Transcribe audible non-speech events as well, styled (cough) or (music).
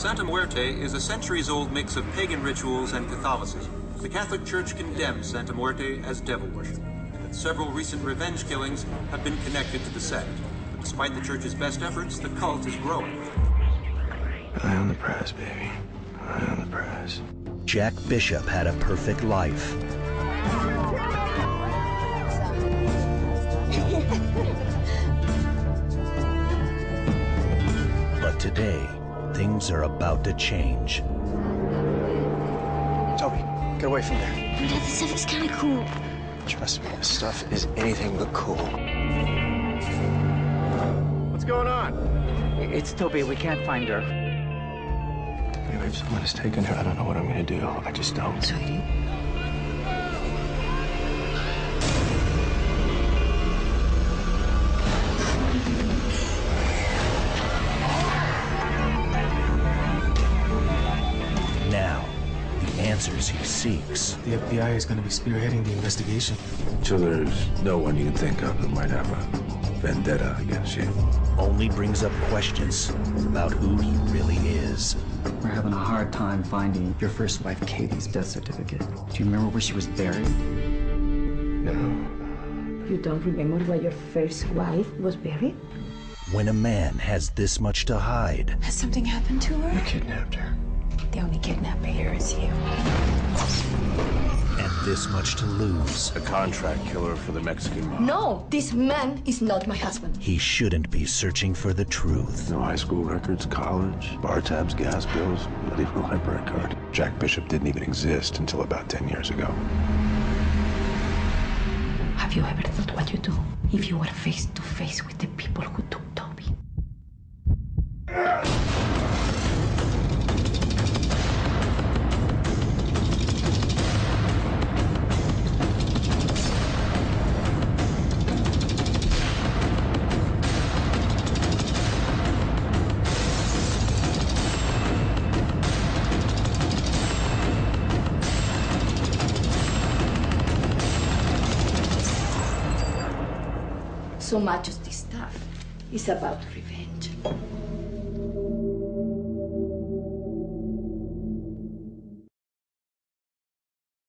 Santa Muerte is a centuries-old mix of pagan rituals and Catholicism. The Catholic Church condemns Santa Muerte as devil worship, and several recent revenge killings have been connected to the sect. But despite the Church's best efforts, the cult is growing. Eye on the prize, baby. Eye on the prize. Jack Bishop had a perfect life. (laughs) but today, things are about to change. Toby, get away from there. But that stuff is kind of cool. Trust me, this stuff is anything but cool. What's going on? It's Toby. We can't find her. Anyway, if someone has taken her, I don't know what I'm gonna do. I just don't. Sweetie. Now, answers he seeks The FBI is going to be spearheading the investigation. So there's no one you can think of who might have a vendetta against you. only brings up questions about who he really is. We're having a hard time finding your first wife, Katie's death certificate. Do you remember where she was buried? No. You don't remember where your first wife was buried? When a man has this much to hide, Has something happened to her? You Kidnapped her. The only kidnapper here is you. and this much to lose, A contract killer for the Mexican mob. No, this man is not my husband. he shouldn't be searching for the truth. No high school records, college, bar tabs, gas bills, not even a library card. Jack Bishop didn't even exist until about 10 years ago. Have you ever thought what you'd do if you were face to face with the people who took Toby? So much of this stuff is about revenge.